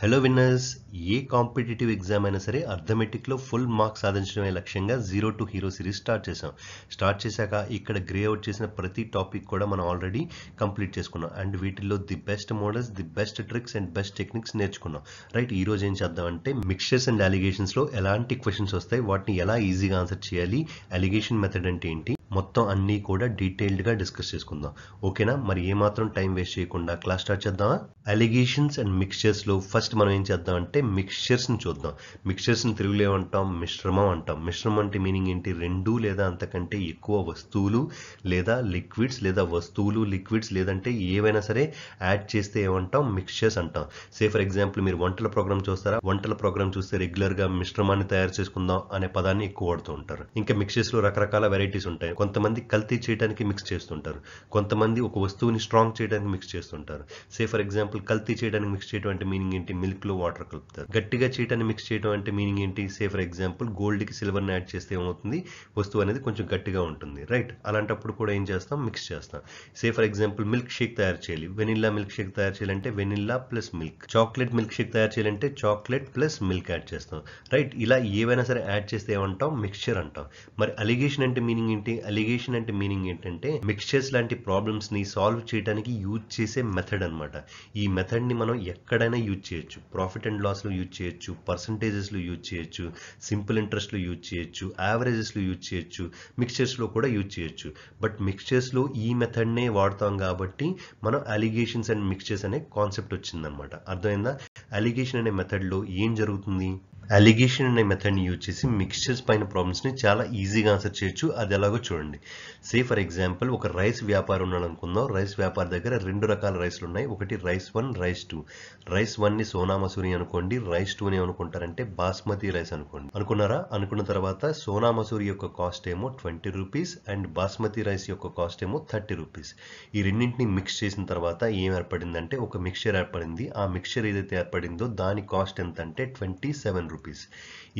Hello winners ఏ competitive exam అయినా సరే అర్థమెటిక్లో ఫుల్ మార్క్స్ సాధించడమే లక్ష్యంగా zero to hero series start చేసాం స్టార్ట్ చేశాక ఇక్కడ గ్రే అవుట్ చేసిన ప్రతి టాపిక్ కూడా మనం ఆల్రెడీ కంప్లీట్ చేసుకున్నాం. అండ్ వీటిల్లో the best models the best tricks and best techniques నేర్చుకున్నాం. రైట్ ఈ రోజు ఏం చేద్దాం అంటే మిక్చర్స్ అండ్ అలిగేషన్స్లో ఎలాంటి క్వశ్చన్స్ వస్తాయి వాటిని ఎలా ఈజీగా ఆన్సర్ చేయాలి అలిగేషన్ మెథడ్ అంటే ఏంటి మొత్తం అన్నీ కూడా డీటెయిల్డ్గా డిస్కస్ చేసుకుందాం. ఓకేనా? మరి ఏమాత్రం టైం వేస్ట్ చేయకుండా క్లాస్ స్టార్ట్ చేద్దామా? అలిగేషన్స్ అండ్ మిక్స్చర్స్లో ఫస్ట్ మనం ఏం చేద్దాం అంటే మిక్స్చర్స్ని చూద్దాం. మిక్స్చర్స్ని తెలుగులో ఏమంటాం మిశ్రమం అంటాం. మిశ్రమం అంటే మీనింగ్ ఏంటి? రెండు లేదా అంతకంటే ఎక్కువ వస్తువులు లేదా లిక్విడ్స్ లేదా వస్తువులు లిక్విడ్స్ లేదంటే ఏవైనా సరే యాడ్ చేస్తే ఏమంటాం? మిక్స్చర్స్ అంటాం. సే ఫర్ ఎగ్జాంపుల్ మీరు వంటల ప్రోగ్రామ్ చూస్తారా? వంటల ప్రోగ్రామ్ చూస్తే రెగ్యులర్గా మిశ్రమాన్ని తయారు చేసుకుందాం అనే పదాన్ని ఎక్కువ వాడుతూ ఉంటారు. ఇంకా మిక్చర్స్లో రకరకాల వెరైటీస్ ఉంటాయి. కొంతమంది కల్తీ చేయడానికి మిక్స్ చేస్తుంటారు. కొంతమంది ఒక వస్తువుని స్ట్రాంగ్ చేయడానికి మిక్స్ చేస్తుంటారు. సే ఫర్ ఎగ్జాంపుల్ కల్తీ చేయడానికి మిక్స్ చేయడం అంటే మీనింగ్ ఏంటి? మిల్క్లో వాటర్ కలుపుతారు. గట్టిగా చేయడానికి మిక్స్ చేయడం అంటే మీనింగ్ ఏంటి? సే ఫర్ ఎగ్జాంపుల్ గోల్డ్కి సిల్వర్ యాడ్ చేస్తే ఏమవుతుంది? వస్తువు అనేది కొంచెం గట్టిగా ఉంటుంది. రైట్ అలాంటప్పుడు కూడా ఏం చేస్తాం? మిక్స్ చేస్తాం. Say for example milk shake తయారు చేయాలి. వెనిల్లా మిల్క్ షేక్ తయారు చేయాలంటే vanilla plus milk chocolate milk shake తయారు చేయాలంటే చాక్లెట్ ప్లస్ మిల్క్ యాడ్ చేస్తాం. రైట్ ఇలా ఏవైనా సరే యాడ్ చేస్తే ఏమంటాం? మిక్స్చర్ అంటాం. మరి అలిగేషన్ అంటే మీనింగ్ ఏంటి? అలిగేషన్ అంటే మీనింగ్ ఏంటంటే మిక్స్చర్స్ లాంటి ప్రాబ్లమ్స్ని సాల్వ్ చేయడానికి యూజ్ చేసే మెథడ్ అనమాట ఈ మెథడ్ని మనం ఎక్కడైనా యూజ్ చేయొచ్చు. ప్రాఫిట్ అండ్ లాస్లో యూజ్ చేయొచ్చు. పర్సంటేజెస్లో యూజ్ చేయొచ్చు. సింపుల్ ఇంట్రెస్ట్లో యూజ్ చేయొచ్చు. యావరేజెస్లో యూజ్ చేయొచ్చు. మిక్స్చర్స్లో కూడా యూజ్ చేయొచ్చు. బట్ మిక్స్చర్స్లో ఈ మెథడ్ నే వాడతాం కాబట్టి మనం అలిగేషన్స్ అండ్ మిక్స్చర్స్ అనే కాన్సెప్ట్ వచ్చిందనమాట అర్థమైందా? అలిగేషన్ అనే మెథడ్లో ఏం జరుగుతుంది? అలిగేషన్ అనే మెథడ్ని యూజ్ చేసి మిక్స్చర్స్ పైన ప్రాబ్లమ్స్ని చాలా ఈజీగా ఆన్సర్ చేయొచ్చు. అది ఎలాగో చూడండి. సే ఫర్ ఎగ్జాంపుల్ ఒక రైస్ వ్యాపారం ఉన్నాడు అనుకుందాం. రైస్ వ్యాపార దగ్గర రెండు రకాల రైస్లు ఉన్నాయి. ఒకటి rice one rice two rice వన్ని సోనా మసూరి అనుకోండి. రైస్ టూని అనుకుంటారంటే బాస్మతి రైస్ అనుకోండి. అనుకున్నారా? అనుకున్న తర్వాత సోనా మసూరి యొక్క కాస్ట్ ఏమో twenty rupees and basmati rice యొక్క కాస్ట్ ఏమో థర్టీ రూపీస్ ఈ రెండింటిని మిక్స్ చేసిన తర్వాత ఏం ఏర్పడిందంటే ఒక మిక్చర్ ఏర్పడింది. ఆ మిక్చర్ ఏదైతే ఏర్పడిందో దాని కాస్ట్ ఎంత అంటే ట్వంటీ సెవెన్ రూపీస్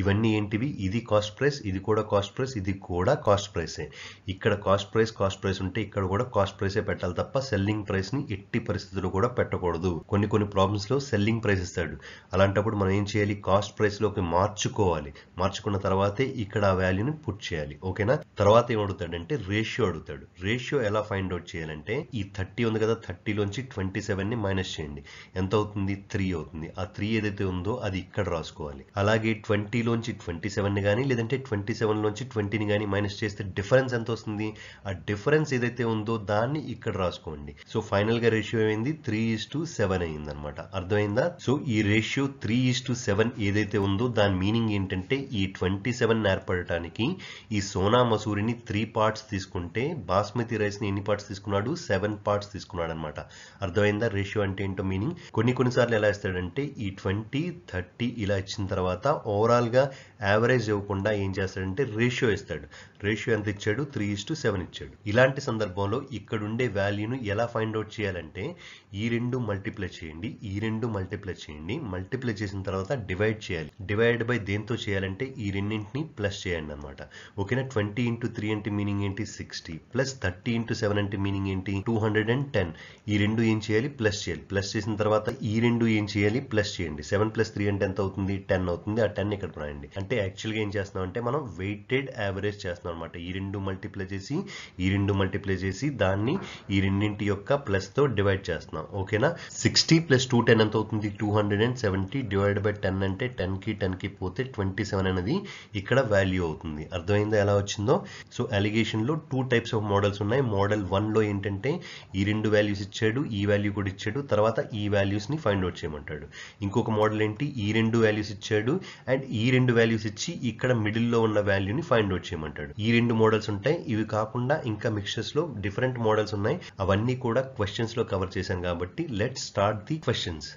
ఇవన్నీ ఏంటివి? ఇది కాస్ట్ ప్రైస్ ఇది కూడా కాస్ట్ ప్రైస్ ఇది కూడా కాస్ట్ ప్రైసే ఇక్కడ కాస్ట్ ప్రైస్ కాస్ట్ ప్రైస్ ఉంటే ఇక్కడ కూడా కాస్ట్ ప్రైసే పెట్టాలి తప్ప సెల్లింగ్ ప్రైస్ని ఎట్టి పరిస్థితుల్లో కూడా పెట్టకూడదు. కొన్ని కొన్ని ప్రాబ్లమ్స్లో సెల్లింగ్ ప్రైస్ ఇస్తాడు. అలాంటప్పుడు మనం ఏం చేయాలి? కాస్ట్ ప్రైస్లోకి మార్చుకోవాలి. మార్చుకున్న తర్వాతే ఇక్కడ ఆ వాల్యూని పుట్ చేయాలి. ఓకేనా తర్వాత ఏం అడుగుతాడంటే రేషియో అడుగుతాడు. రేషియో ఎలా ఫైండ్ అవుట్ చేయాలంటే ఈ థర్టీ ఉంది కదా థర్టీలోంచి ట్వంటీ సెవెన్ని మైనస్ చేయండి. ఎంత అవుతుంది? త్రీ అవుతుంది. ఆ త్రీ ఏదైతే ఉందో అది ఇక్కడ రాసుకోవాలి. అలాగే ట్వంటీలోంచి ట్వంటీ సెవెన్ కానీ లేదంటే ట్వంటీ సెవెన్లోంచి ట్వంటీని కానీ మైనస్ చేస్తే డిఫరెన్స్ ఎంత వస్తుంది ఆ డిఫరెన్స్ ఏదైతే ఉందో దాన్ని ఇక్కడ రాసుకోండి. సో ఫైనల్గా రేషియో ఏమైంది? త్రీ ఈస్ టు సెవెన్ అయిందనమాట అర్థమైందా? సో ఈ ratio three is to seven ఏదైతే ఉందో దాని మీనింగ్ ఏంటంటే ఈ ట్వంటీ సెవెన్ ఏర్పడటానికి ఈ సోనా మసూరిని త్రీ పార్ట్స్ తీసుకుంటే బాస్మతి రైస్ని ఎన్ని పార్ట్స్ తీసుకున్నాడు? సెవెన్ పార్ట్స్ తీసుకున్నాడు అనమాట అర్థమైందా? రేషియో అంటే ఏంటో మీనింగ్ కొన్ని కొన్నిసార్లు ఎలా ఇస్తాడంటే ఈ ట్వంటీ థర్టీ ఇలా ఇచ్చిన తర్వాత ఓవరాల్గా యావరేజ్ ఇవ్వకుండా ఏం చేస్తాడంటే రేషియో ఇస్తాడు. రేషియో ఎంత ఇచ్చాడు? త్రీ ఇస్ టు సెవెన్ ఇచ్చాడు. ఇలాంటి సందర్భంలో ఇక్కడ ఉండే వాల్యూను ఎలా ఫైండ్ అవుట్ చేయాలంటే ఈ రెండు మల్టిప్లై చేయండి ఈ రెండు మల్టిప్లై చేయండి మల్టిప్లై చేసిన తర్వాత డివైడ్ చేయాలి. డివైడ్ బై దేంతో చేయాలంటే ఈ రెండింటిని ప్లస్ చేయండి అనమాట ఓకేనా? ట్వంటీ ఇంటూ త్రీ అంటే మీనింగ్ ఏంటి? Sixty plus thirty into seven అంటే మీనింగ్ ఏంటి? టూ హండ్రెడ్ అండ్ టెన్ ఈ రెండు ఏం చేయాలి? ప్లస్ చేయాలి. ప్లస్ చేసిన తర్వాత ఈ రెండు ఏం చేయాలి? ప్లస్ చేయండి. సెవెన్ ప్లస్ త్రీ అంటే ఎంత అవుతుంది? టెన్ అవుతుంది. ఆ టెన్ ఇక్కడ రాయండి. అంటే యాక్చువల్గా ఏం చేస్తున్నాం అంటే మనం వెయిటెడ్ యావరేజ్ చేస్తున్నాం. అనమాట ఈ రెండు మల్టిప్లై చేసి ఈ రెండు మల్టిప్లై చేసి దాన్ని ఈ రెండింటి యొక్క ప్లస్తో డివైడ్ చేస్తున్నాం. ఓకేనా సిక్స్టీ ప్లస్ టూ టెన్ ఎంత అవుతుంది? Two hundred and seventy divide by ten అంటే టెన్కి టెన్కి పోతే ట్వంటీ సెవెన్ అనేది ఇక్కడ వాల్యూ అవుతుంది. అర్థమైందా? ఎలా వచ్చిందో? సో అలిగేషన్లో టూ టైప్స్ ఆఫ్ మోడల్స్ ఉన్నాయి. మోడల్ వన్లో ఏంటంటే ఈ రెండు వాల్యూస్ ఇచ్చాడు ఈ వాల్యూ కూడా ఇచ్చాడు తర్వాత ఈ వాల్యూస్ని ఫైండ్ అవుట్ చేయమంటాడు. ఇంకొక మోడల్ ఏంటి? ఈ రెండు వాల్యూస్ ఇచ్చాడు అండ్ ఈ రెండు వాల్యూస్ ఇచ్చి ఇక్కడ మిడిల్లో ఉన్న వాల్యూని ఫైండ్ అవుట్ చేయమంటాడు. ఈ రెండు మోడల్స్ ఉంటాయి. ఇవి కాకుండా ఇంకా మిక్సర్స్లో డిఫరెంట్ మోడల్స్ ఉన్నాయి. అవన్నీ కూడా క్వశ్చన్స్లో కవర్ చేశాను కాబట్టి let start the questions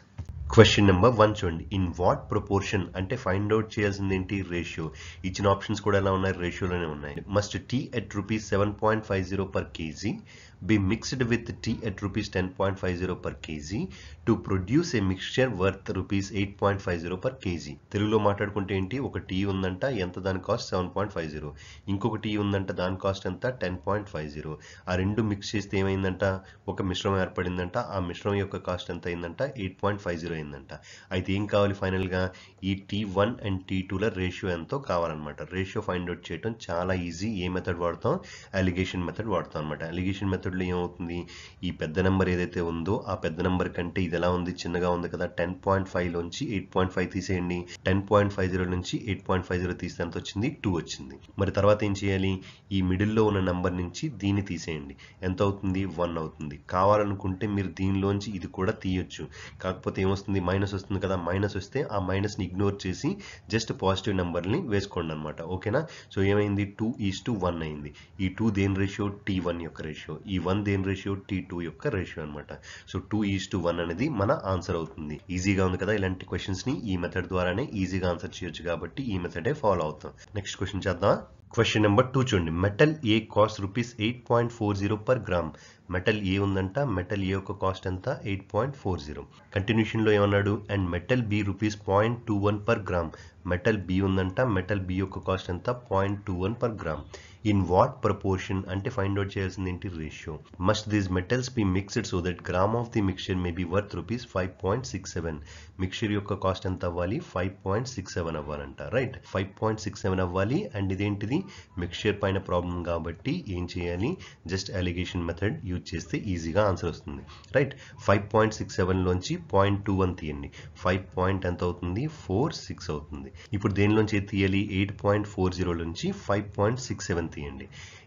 question number one చూడండి. ఇన్ వాట్ ప్రపోర్షన్ అంటే ఫైండ్ అవుట్ చేయాల్సింది ఏంటి? రేషియో ఇచ్చిన ఆప్షన్స్ కూడా ఎలా ఉన్నాయి? రేషియోలోనే ఉన్నాయి. Must tea at rupees seven point five zero per KG be mixed with tea at rupees 10.50 per kg to produce a mixture worth rupees 8.50 per kg. తెలుగులో మాట్లాడుకుంటే ఏంటి? ఒక టీ ఉందంట ఎంత దాని cost seven point five zero ఇంకొక tea ఉందంట దాని కాస్ట్ ఎంత? టెన్ పాయింట్ ఫైవ్ జీరో ఆ రెండు మిక్స్ చేస్తే ఏమైందంట? ఒక మిశ్రమం ఏర్పడిందంట ఆ మిశ్రమం యొక్క కాస్ట్ ఎంత అయిందంట? ఎయిట్ పాయింట్ ఫైవ్ జీరో అయిందంట. అయితే ఏం కావాలి ఫైనల్గా ఈ టీ వన్ అండ్ టీ టూల రేషియో ఎంతో కావాలన్నమాట. రేషియో ఫైండ్ అవుట్ చేయడం చాలా ఈజీ ఏ మెథడ్ వాడతాం? అలిగేషన్ మెథడ్ వాడతాం అనమాట అలిగేషన్ మెథడ్లో ఏమవుతుంది? ఈ పెద్ద నెంబర్ ఏదైతే ఉందో ఆ పెద్ద నెంబర్ కంటే ఇది ఎలా ఉంది? చిన్నగా ఉంది కదా. టెన్ పాయింట్ ఫైవ్లోంచి ఎయిట్ పాయింట్ ఫైవ్ తీసేయండి. టెన్ పాయింట్ ఫైవ్ జీరో నుంచి ఎయిట్ పాయింట్ ఫైవ్ జీరో తీస్తే ఎంత వచ్చింది? టూ వచ్చింది. మరి తర్వాత ఏం చేయాలి? ఈ మిడిల్లో ఉన్న నెంబర్ నుంచి దీన్ని తీసేయండి. ఎంత అవుతుంది? వన్ అవుతుంది. కావాలనుకుంటే మీరు దీనిలోంచి ఇది కూడా తీయొచ్చు. కాకపోతే ఏమొస్తుంది? మైనస్ వస్తుంది కదా. మైనస్ వస్తే ఆ మైనస్ని ఇగ్నోర్ చేసి జస్ట్ పాజిటివ్ నెంబర్ని వేసుకోండి అనమాట ఓకేనా? సో ఏమైంది? టూ ఈస్ టు వన్ అయింది. ఈ టూ దేని రేషియో? టీ వన్ యొక్క రేషియో. ఈ వన్ దేని రేషియో టీ టూ యొక్క రేషియో అనమాట so two is to one అనేది మన ఆన్సర్ అవుతుంది. ఈజీగా ఉంది కదా ఇలాంటి క్వశ్చన్స్ని? ఈ మెథడ్ ద్వారానే ఈజీగా ఆన్సర్ చేయొచ్చు కాబట్టి ఈ మెథడే ఫాలో అవుతాం. నెక్స్ట్ క్వశ్చన్ చేద్దాం క్వశ్చన్ నెంబర్ టూ చూడండి. Metal A cost rupees eight point four zero per gram metal A ఉందంట. మెటల్ ఏ యొక్క కాస్ట్ ఎంత? ఎయిట్ పాయింట్ ఫోర్ జీరో కంటిన్యూషన్లో ఏమన్నాడు? And metal B rupees point two one per gram metal B ఉందంట. Metal B యొక్క cost ఎంత? Point two one per gram in what proportion అంటే find out చేయాల్సింది ఏంటి ratio must these metals be mixed so that gram of the mixture may be worth rupees five point six seven mixture యొక్క cost ఎంత అవ్వాలి? Five point six seven అవ్వాలంట right five point six seven అవ్వాలి and ఇదేంటిది? Mixture పైన problem కాబట్టి ఏం చేయాలి? Just allegation method use చేస్తే ఈజీగా ఆన్సర్ వస్తుంది రైట్ ఫైవ్ పాయింట్ సిక్స్ సెవెన్లోంచి పాయింట్ టూ వన్ తీయండి. ఫైవ్ పాయింట్ ఎంత అవుతుంది? ఫోర్ సిక్స్ అవుతుంది. ఇప్పుడు దేనిలోంచి తీయాలి? ఎయిట్ పాయింట్ ఫోర్ జీరోలోంచి ఫైవ్ పాయింట్ సిక్స్ సెవెన్ తీయండి.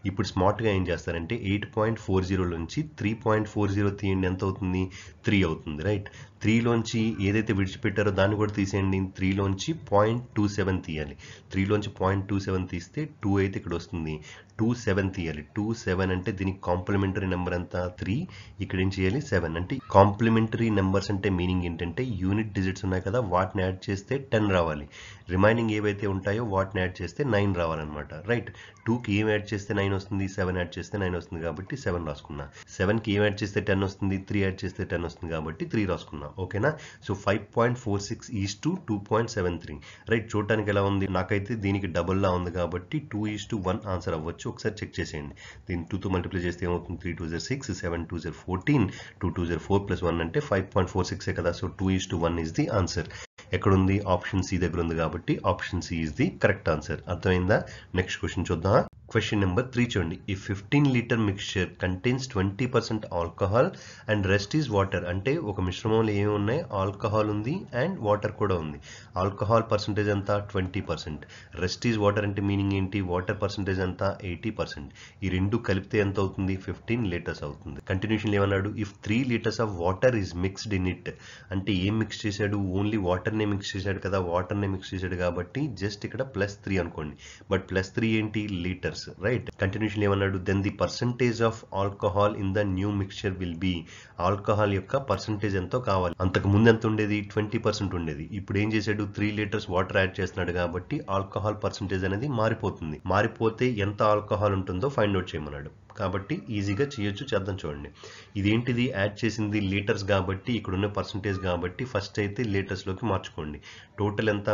ఇప్పుడు స్మార్ట్గా ఏం చేస్తారంటే ఎయిట్ పాయింట్ ఫోర్ జీరోలోంచి త్రీ పాయింట్ ఫోర్ జీరో తీయండి. ఎంత అవుతుంది? త్రీ అవుతుంది రైట్? త్రీలోంచి ఏదైతే విడిచిపెట్టారో దాన్ని కూడా తీసేయండి. త్రీలోంచి పాయింట్ టూ సెవెన్ తీయాలి. త్రీలోంచి పాయింట్ టూ సెవెన్ తీస్తే టూ అయితే ఇక్కడ వస్తుంది. టూ సెవెన్ తీయాలి టూ సెవెన్ అంటే దీనికి కాంప్లిమెంటరీ నెంబర్ అంతా త్రీ. ఇక్కడ ఏం చేయాలి? సెవెన్. అంటే కాంప్లిమెంటరీ నెంబర్స్ అంటే మీనింగ్ ఏంటంటే యూనిట్ డిజిట్స్ ఉన్నాయి కదా వాటిని యాడ్ చేస్తే టెన్ రావాలి. రిమైనింగ్ ఏవైతే ఉంటాయో వాటిని యాడ్ చేస్తే నైన్ రావాలన్నమాట. రైట్? టూకి ఏం యాడ్ చేస్తే నైన్ వస్తుంది? సెవెన్ యాడ్ చేస్తే నైన్ వస్తుంది కాబట్టి సెవెన్ రాసుకున్నా. సెవెన్కి ఏం యాడ్ చేస్తే టెన్ వస్తుంది? త్రీ యాడ్ చేస్తే టెన్ వస్తుంది కాబట్టి త్రీ రాసుకున్నా. ఓకేనా? So five point four six is to two point seven three. Right? చూడటానికి ఎలా ఉంది? నాకైతే దీనికి డబుల్లా ఉంది కాబట్టి two is to one answer అవ్వచ్చు. ఒకసారి చెక్ చేసేయండి. దీన్ని టూతో మల్టిప్లై చేస్తే ఏమవుతుంది? త్రీ టూ జర్ సిక్స్ సెవెన్ టూ జర్ ఫోర్టీన్ టూ టూ జర్ ఫోర్ ప్లస్ వన్ అంటే ఫైవ్ పాయింట్ ఫోర్ సిక్సే కదా? So two is to one is the answer ఎక్కడుంది? ఆప్షన్ సి దగ్గర ఉంది కాబట్టి option C is the correct answer అర్థమైందా? నెక్స్ట్ క్వశ్చన్ చూద్దాం. క్వశ్చన్ నెంబర్ త్రీ చూడండి. ఈ fifteen litre mixture contains twenty percent alcohol and rest is water అంటే ఒక మిశ్రమంలో ఏమి ఉన్నాయి? ఆల్కహాల్ ఉంది అండ్ వాటర్ కూడా ఉంది. ఆల్కహాల్ పర్సంటేజ్ అంతా twenty percent rest is water అంటే మీనింగ్ ఏంటి? వాటర్ పర్సంటేజ్ అంతా ఎయిటీ పర్సెంట్ ఈ రెండు కలిపితే ఎంత అవుతుంది? ఫిఫ్టీన్ లీటర్స్ అవుతుంది. కంటిన్యూషన్ ఏమన్నాడు? If three litres of water is mixed in it అంటే ఏం మిక్స్ చేశాడు? ఓన్లీ వాటర్నే మిక్స్ చేశాడు కదా. వాటర్నే మిక్స్ చేశాడు కాబట్టి జస్ట్ ఇక్కడ ప్లస్ త్రీ అనుకోండి. బట్ ప్లస్ త్రీ ఏంటి? లీటర్స్ రైట్ కంటిన్యూషన్ ఏమన్నాడు? Then the percentage of alcohol in the new mixture will be alcohol యొక్క పర్సంటేజ్ ఎంతో కావాలి. అంతకు ముందు ఎంత ఉండేది? ట్వంటీ పర్సెంట్ ఉండేది. ఇప్పుడు ఏం చేశాడు? త్రీ లీటర్స్ వాటర్ యాడ్ చేస్తున్నాడు కాబట్టి ఆల్కహాల్ పర్సంటేజ్ అనేది మారిపోతుంది. మారిపోతే ఎంత ఆల్కహాల్ ఉంటుందో ఫైండ్ అవుట్ చేయమన్నాడు. కాబట్టి ఈజీగా చేయొచ్చు చేద్దాం చూడండి. ఇదేంటిది? యాడ్ చేసింది లీటర్స్ కాబట్టి ఇక్కడ ఉన్న పర్సంటేజ్ కాబట్టి ఫస్ట్ అయితే లీటర్స్లోకి మార్చుకోండి. టోటల్ ఎంత?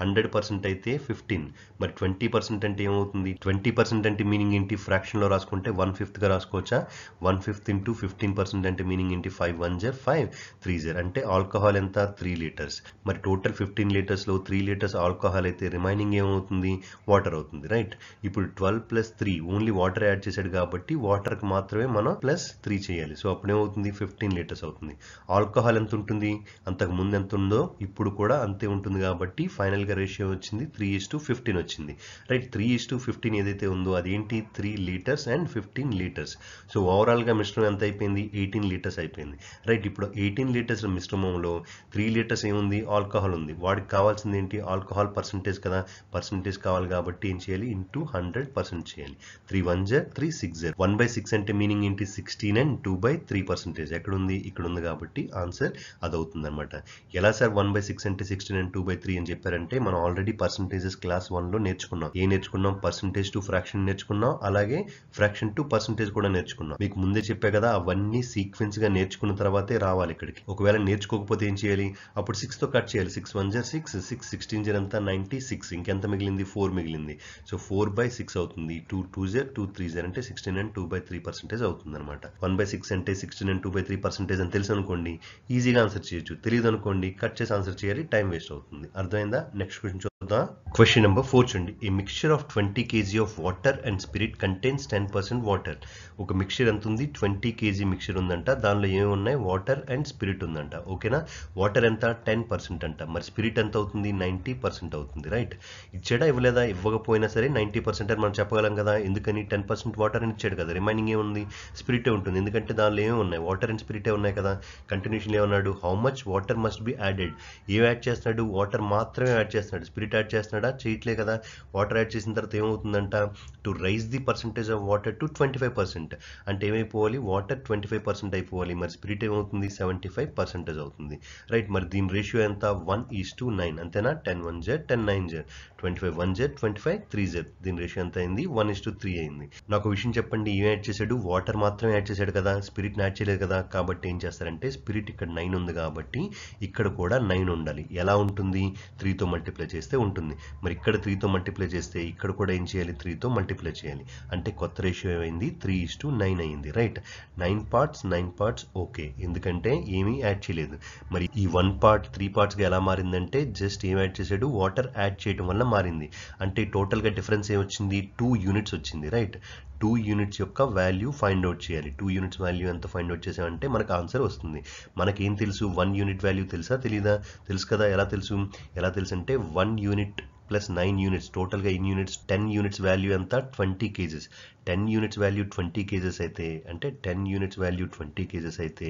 హండ్రెడ్ పర్సెంట్ అయితే ఫిఫ్టీన్ మరి ట్వంటీ పర్సెంట్ అంటే ఏమవుతుంది? ట్వంటీ పర్సెంట్ అంటే మీనింగ్ ఏంటి? ఫ్రాక్షన్లో రాసుకుంటే వన్ ఫిఫ్త్గా రాసుకోవచ్చా? One fifth into fifteen percent అంటే మీనింగ్ ఏంటి? ఫైవ్ వన్ జర్ ఫైవ్ త్రీ జర్ అంటే ఆల్కహాల్ ఎంత? త్రీ లీటర్స్ మరి టోటల్ ఫిఫ్టీన్ లీటర్స్లో త్రీ లీటర్స్ ఆల్కహాల్ అయితే రిమైనింగ్ ఏమవుతుంది? వాటర్ అవుతుంది రైట్ ఇప్పుడు twelve plus three only water add చేశాడు కాబట్టి వాటర్కి మాత్రమే మనం ప్లస్ త్రీ చేయాలి. సో అప్పుడేమవుతుంది ఫిఫ్టీన్ లీటర్స్ అవుతుంది. ఆల్కహాల్ ఎంత ఉంటుంది అంతకు ముందు ఎంత ఉందో ఇప్పుడు కూడా అంతే ఉంటుంది కాబట్టి ఫైనల్గా రేషియో వచ్చింది త్రీ ఇస్ టు ఫిఫ్టీన్ వచ్చింది. Right three is to fifteen ఏదైతే ఉందో అదేంటి? Three litres and fifteen litres. So ఓవరాల్గా మిశ్రమం ఎంత అయిపోయింది? ఎయిటీన్ లీటర్స్ అయిపోయింది. రైట్ ఇప్పుడు ఎయిటీన్ లీటర్స్ మిశ్రమంలో త్రీ లీటర్స్ ఏముంది? ఆల్కహాల్ ఉంది. వాడికి కావాల్సింది ఏంటి? ఆల్కహాల్ పర్సంటేజ్ కదా. పర్సంటేజ్ కావాలి కాబట్టి ఏం చేయాలి? ఇంటూ హండ్రెడ్ పర్సెంట్ చేయాలి. త్రీ వన్ జర్ త్రీ సిక్స్ జర్ వన్ బై సిక్స్ అంటే మీనింగ్ ఏంటి? Sixteen and two by three percentage ఎక్కడ ఉంది ఇక్కడ ఉంది కాబట్టి ఆన్సర్ అది అవుతుంది అనమాట ఎలా సార్ వన్ బై సిక్స్ అంటే sixteen and two by three అని చెప్పారంటే మనం ఆల్రెడీ పర్సెంటేజెస్ క్లాస్ వన్లో నేర్చుకున్నాం. ఏ నేర్చుకున్నాం? పర్సెంటేజ్ టు ఫ్రాక్షన్ నేర్చుకున్నాం. అలాగే ఫ్రాక్షన్ టు పర్సెంటేజ్ కూడా నేర్చుకున్నాం. మీకు ముందే చెప్పే కదా అవన్నీ సీక్వెన్స్గా నేర్చుకున్న తర్వాతే రావాలి ఇక్కడికి. ఒకవేళ నేర్చుకోకపోతే ఏం చేయాలి? అప్పుడు సిక్స్తో కట్ చేయాలి. సిక్స్ వన్ జర్ సిక్స్ సిక్స్ సిక్స్టీన్ జర్ అంతా నైన్టీ సిక్స్ ఇంకెంత మిగిలింది? ఫోర్ మిగిలింది. సో ఫోర్ బై సిక్స్ అవుతుంది. టూ టూ జర్ టూ త్రీ జర్ అంటే sixteen and two by three percentage అవుతుంది అనమాట వన్ బై సిక్స్ అంటే sixteen and two by three percentage అని తెలుసు అనుకోండి ఈజీగా ఆన్సర్ చేయొచ్చు. తెలియదు అనుకోండి కట్ చేసి ఆన్సర్ చేయాలి టైం వేస్ట్ అవుతుంది. అర్థమైందా? Next question question number four చూడండి. ఈ mixture of twenty kg of water and spirit contains ten percent water ఒక మిక్చర్ ఎంత ఉంది? ట్వంటీ కేజీ మిక్చర్ ఉందంట. దానిలో ఏమి ఉన్నాయి? వాటర్ అండ్ స్పిరిట్ ఉందంట. ఓకేనా వాటర్ ఎంత? టెన్ పర్సెంట్ అంట. మరి స్పిరిట్ ఎంత అవుతుంది? నైంటీ పర్సెంట్ అవుతుంది. రైట్ ఇచ్చాడా? ఇవ్వలేదా? ఇవ్వకపోయినా సరే నైంటీ పర్సెంట్ అని మనం చెప్పగలం కదా? ఎందుకని? టెన్ పర్సెంట్ వాటర్ అని ఇచ్చాడు కదా? రిమైనింగ్ ఏముంది? స్పిరిటే ఉంటుంది. ఎందుకంటే దానిలో ఏమి ఉన్నాయి? వాటర్ అండ్ స్పిరిటే ఉన్నాయి కదా? కంటిన్యూషన్ ఏమన్నాడు? How much water must be added ఏం యాడ్ చేస్తున్నాడు? వాటర్ మాత్రమే యాడ్ చేస్తున్నాడు. స్పిరిట్ యాడ్ చేస్తున్నాడా? చేయట్లే కదా. వాటర్ యాడ్ చేసిన తర్వాత ఏమవుతుందంట? To rise the percentage of water to twenty five percent. అంటే ఏమైపోవాలి? వాటర్ ట్వంటీ ఫైవ్ పర్సెంట్ అయిపోవాలి. మరి స్పిరిట్ ఏమవుతుంది? సెవెంటీ ఫైవ్ పర్సెంటేజ్ అవుతుంది. రైట్ మరి దీని రేషియో ఎంత? One is to nine. అంతేనా? Ten one Z ten nine Z. Twenty five one Z twenty five three Z. దీని రేషియో ఎంత అయింది? వన్ ఇస్ టు త్రీ అయింది. నాకు విషయం చెప్పండి. ఏం యాడ్ చేశాడు? వాటర్ మాత్రం యాడ్ చేశాడు కదా. స్పిరిట్ యాడ్ చేయలేదు కదా. కాబట్టి ఏం చేస్తారంటే స్పిరిట్ ఇక్కడ నైన్ ఉంది కాబట్టి ఇక్కడ కూడా నైన్ ఉండాలి. ఎలా ఉంటుంది? త్రీతో మల్టిప్లై చేస్తే ఉంటుంది. మరి ఇక్కడ త్రీతో మల్టిప్లై చేస్తే ఇక్కడ కూడా ఏం చేయాలి? త్రీతో మల్టిప్లై చేయాలి. అంటే కొత్త రేషియో ఏమైంది? త్రీ ఇస్ టు నైన్ అయింది right nine parts nine parts okay ఎందుకంటే ఏమీ యాడ్ చేయలేదు. మరి ఈ వన్ పార్ట్ త్రీ పార్ట్స్గా ఎలా మారిందంటే జస్ట్ ఏం యాడ్ చేశాడు? వాటర్ యాడ్ చేయడం వల్ల మారింది. అంటే టోటల్గా డిఫరెన్స్ ఏమొచ్చింది టూ యూనిట్స్ వచ్చింది రైట్ టూ యూనిట్స్ యొక్క వాల్యూ ఫైండ్ అవుట్ చేయాలి. టూ యూనిట్స్ వాల్యూ ఎంత ఫైండ్ అవుట్ చేసామంటే మనకు ఆన్సర్ వస్తుంది. మనకేం తెలుసు? వన్ యూనిట్ వాల్యూ తెలుసా? తెలీదా? తెలుసు కదా? ఎలా తెలుసు? ఎలా తెలుసు అంటే one unit plus nine units టోటల్గా in units ten units value ఎంత? Twenty kgs ten units value twenty kgs అయితే అంటే ten units value twenty kgs అయితే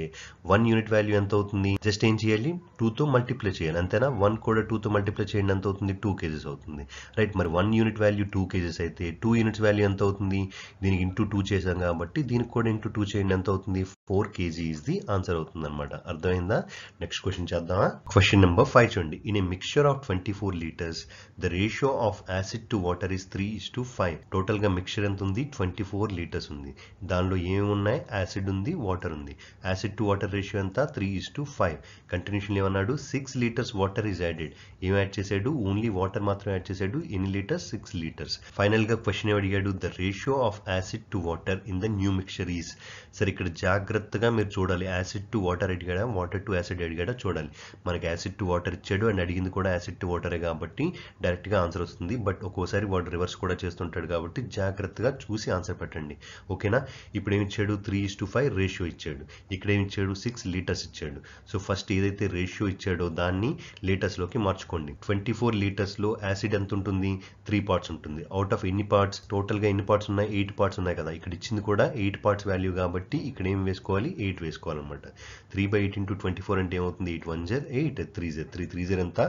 వన్ యూనిట్ వాల్యూ ఎంత అవుతుంది? జస్ట్ ఏం చేయాలి? టూతో మల్టిప్లై చేయాలి. అంతేనా? వన్ కూడా టూతో మల్టిప్లై చేయండి ఎంత అవుతుంది? టూ కేజెస్ అవుతుంది. రైట్ మరి one unit value two kgs అయితే టూ యూనిట్స్ వాల్యూ ఎంత అవుతుంది? దీనికి ఇంటూ టూ చేసాం కాబట్టి దీనికి కూడా ఇంటూ టూ చేయండి ఎంత అవుతుంది? Four kg is the answer అవుతుంది అనమాట అర్థమైందా? నెక్స్ట్ క్వశ్చన్ చేద్దామా? క్వశ్చన్ నెంబర్ ఫైవ్ చూడండి. In a mixture of twenty four litres the ratio of acid to water is three is to five టోటల్గా మిక్చర్ ఎంత ఉంది? ట్వంటీ ఫోర్ లీటర్స్ ఉంది. దానిలో ఏమి ఉన్నాయి? యాసిడ్ ఉంది వాటర్ ఉంది. యాసిడ్ టు వాటర్ రేషియో ఎంత? Three is to five continuation ఏమన్నాడు? Six litres water is added ఏం యాడ్ చేశాడు? ఓన్లీ వాటర్ మాత్రం యాడ్ చేశాడు. ఎన్ని లీటర్స్ సిక్స్ లీటర్స్ ఫైనల్గా క్వశ్చన్ ఏం అడిగాడు the ratio of acid to water in the new mixture is సరే ఇక్కడ జాగ్రత్త జాగ్రత్తగా మీరు చూడాలి. యాసిడ్ టు వాటర్ అడిగాడా వాటర్ టు యాసిడ్ అడిగాడా చూడాలి. మనకి యాసిడ్ టు వాటర్ ఇచ్చాడు అండ్ అడిగింది కూడా యాసిడ్ టు వాటరే కాబట్టి డైరెక్ట్గా ఆన్సర్ వస్తుంది. బట్ ఒక్కోసారి వాడు రివర్స్ కూడా చేస్తుంటాడు కాబట్టి జాగ్రత్తగా చూసి ఆన్సర్ పెట్టండి. ఓకేనా? ఇప్పుడు ఏమి ఇచ్చాడు? Three is to five ratio ఇచ్చాడు. ఇక్కడ ఏమి ఇచ్చాడు? సిక్స్ లీటర్స్ ఇచ్చాడు. సో ఫస్ట్ ఏదైతే రేషియో ఇచ్చాడో దాన్ని లీటర్స్లోకి మార్చుకోండి. ట్వంటీ ఫోర్ లీటర్స్లో యాసిడ్ ఎంత ఉంటుంది? త్రీ పార్ట్స్ ఉంటుంది. అవుట్ ఆఫ్ ఎన్ని పార్ట్స్? టోటల్గా ఎన్ని పార్ట్స్ ఉన్నాయి? ఎయిట్ పార్ట్స్ ఉన్నాయి కదా. ఇక్కడ ఇచ్చింది కూడా ఎయిట్ పార్ట్స్ వాల్యూ కాబట్టి ఇక్కడ ఏం వేసుకోవాలి ఎయిట్ వేసుకోవాలన్నమాట. Three by eight into twenty four అంటే ఏమవుతుంది? Eight one జర్ eight three జర్ three three జర్ ఎంత?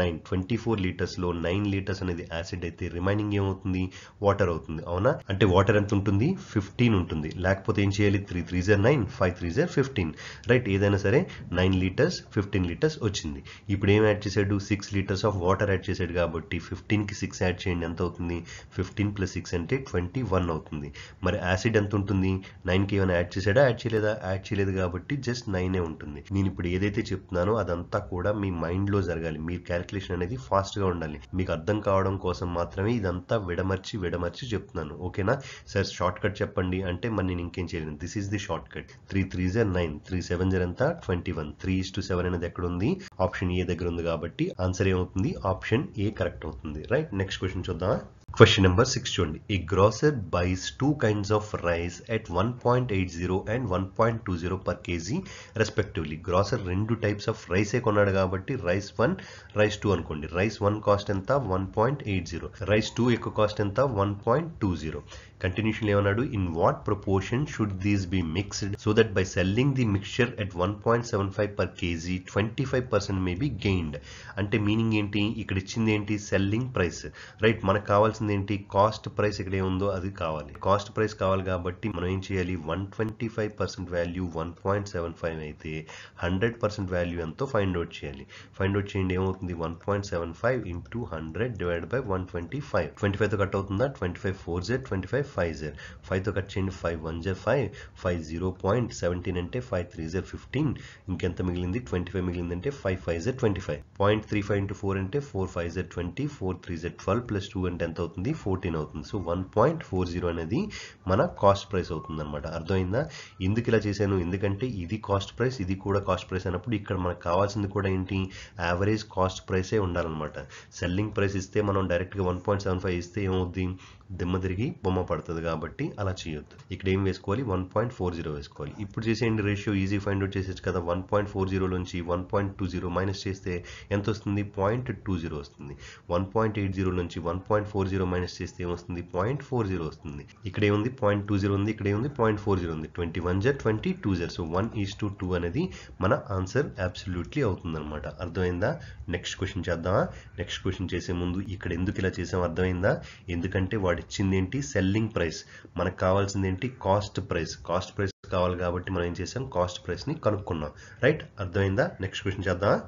నైన్. ట్వంటీ ఫోర్ లీటర్స్లో నైన్ లీటర్స్ అనేది యాసిడ్ అయితే రిమైనింగ్ ఏమవుతుంది? వాటర్ అవుతుంది. అవునా? అంటే వాటర్ ఎంత ఉంటుంది? ఫిఫ్టీన్ ఉంటుంది. లేకపోతే ఏం చేయాలి? Three three జర్ nine five three జర్ fifteen. Right ఏదైనా సరే నైన్ లీటర్స్ ఫిఫ్టీన్ లీటర్స్ వచ్చింది. ఇప్పుడు ఏం యాడ్ చేశాడు? Six litres of water add చేశాడు కాబట్టి ఫిఫ్టీన్కి సిక్స్ యాడ్ చేయండి. ఎంత అవుతుంది? ఫిఫ్టీన్ ప్లస్ సిక్స్ అంటే ట్వంటీ వన్ అవుతుంది. మరి యాసిడ్ ఎంత ఉంటుంది? నైన్కి ఏమైనా యాడ్ చేశాడా? యాడ్ చేయలేదు? యాడ్ చేయలేదు కాబట్టి జస్ట్ నైనే ఉంటుంది. నేను ఇప్పుడు ఏదైతే చెప్తున్నానో అదంతా కూడా మీ మైండ్లో జరగాలి. మీ క్యాలిక్యులేషన్ అనేది ఫాస్ట్గా ఉండాలి. మీకు అర్థం కావడం కోసం మాత్రమే ఇదంతా విడమర్చి విడమర్చి చెప్తున్నాను. ఓకేనా సార్ షార్ట్ కట్ చెప్పండి. అంటే మరి నేను ఇంకేం చేయలేను. This is the shortcut three three జర్ nine three seven జర్ ఎంత? Twenty one three is to seven అనేది ఎక్కడ ఉంది ఆప్షన్ ఏ దగ్గర ఉంది కాబట్టి ఆన్సర్ ఏమవుతుంది? ఆప్షన్ ఏ కరెక్ట్ అవుతుంది. రైట్ నెక్స్ట్ క్వశ్చన్ చూద్దామా? క్వశ్చన్ నెంబర్ సిక్స్ చూడండి. ఈ grocer buys two kinds of rice at one point eight zero and one point two zero per kg respectively grocer రెండు types of రైసే కొన్నాడు కాబట్టి rice one rice two అనుకోండి. Rice one cost ఎంత? One point eight zero rice two యొక్క cost ఎంత? One point two zero continuation ఏమన్నాడు? In what proportion should these be mixed so that by selling the mixture at one point seven five per kg twenty five percent may be gained అంటే meaning ఏంటి? ఇక్కడ ఇచ్చింది ఏంటి? Selling price right మనకు కావాల్సిన కావాల్సింది ఏంటి కాస్ట్ ప్రైస్ ఇక్కడ ఏముందో అది కావాలి. కాస్ట్ ప్రైస్ కావాలి కాబట్టి మనం ఏం చేయాలి? One twenty five percent value one point seven five అయితే హండ్రెడ్ పర్సెంట్ వాల్యూ ఎంతో ఫైండ్ అవుట్ చేయాలి. ఫైండ్ అవుట్ చేయండి ఏమవుతుంది? One point seven five into hundred divide by one twenty five. Twenty ఫైవ్తో cut అవుతుందా? Twenty five four Z twenty five five Z. ఫైవ్తో cut చేయండి five one Z five five zero point seventeen అంటే five three Z fifteen. ఇంకెంత మిగిలింది? Twenty five మిగిలిందంటే five five Z twenty five. Point three five into four అంటే four five Z twenty four three Z twelve plus two అంటే ఎంత అవుతుంది fourteen అవుతుంది. So one point four zero అనేది మన కాస్ట్ ప్రైస్ అవుతుంది అనమాట అర్థమైందా? ఎందుకు ఇలా చేశాను? ఎందుకంటే ఇది కాస్ట్ ప్రైస్ ఇది కూడా కాస్ట్ ప్రైస్ అయినప్పుడు ఇక్కడ మనకు కావాల్సింది కూడా ఏంటి? యావరేజ్ కాస్ట్ ప్రైసే ఉండాలన్నమాట. సెల్లింగ్ ప్రైస్ ఇస్తే మనం డైరెక్ట్గా వన్ పాయింట్ సెవెన్ ఫైవ్ ఇస్తే ఏమవుద్ది? దిమ్మ తిరిగి బొమ్మ పడుతుంది కాబట్టి అలా చేయొద్దు. ఇక్కడ ఏం వేసుకోవాలి? వన్ పాయింట్ ఫోర్ జీరో వేసుకోవాలి. ఇప్పుడు చేసేయండి రేషియో ఈజీ ఫైండ్ అవుట్ చేసేచ్చు కదా. వన్ పాయింట్ ఫోర్ జీరో నుంచి one point two zero minus చేస్తే ఎంత వస్తుంది? పాయింట్ టూ జీరో వస్తుంది. వన్ పాయింట్ ఎయిట్ జీరో నుంచి one point four zero minus చేస్తే ఏమొస్తుంది? పాయింట్ ఫోర్ జీరో వస్తుంది. ఇక్కడ ఏముంది? పాయింట్ టూ జీరో ఉంది. ఇక్కడ ఏముంది? పాయింట్ ఫోర్ జీరో ఉంది. Twenty one జర్ twenty two జర్ so one is to two అనేది మన ఆన్సర్ అబ్సల్యూట్లీ అవుతుంది అనమాట అర్థమైందా? నెక్స్ట్ క్వశ్చన్ చేద్దామా? నెక్స్ట్ క్వశ్చన్ చేసే ముందు ఇక్కడ ఎందుకు ఇలా చేసాం? అర్థమైందా? ఎందుకంటే వాడు ఇచ్చింది ఏంటి సెల్లింగ్ ప్రైస్ మనకు కావాల్సింది ఏంటి కాస్ట్ ప్రైస్ కాస్ట్ ప్రైస్ కావాలి కాబట్టి మనం ఏం చేసాం కాస్ట్ ప్రైస్ని కనుక్కున్నాం. రైట్ అర్థమైందా? నెక్స్ట్ క్వశ్చన్ చేద్దామా?